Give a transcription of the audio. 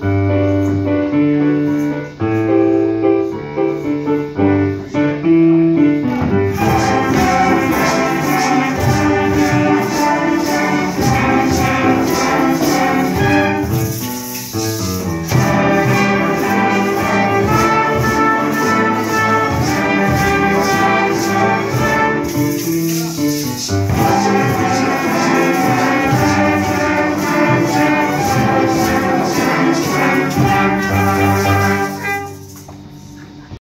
Bye.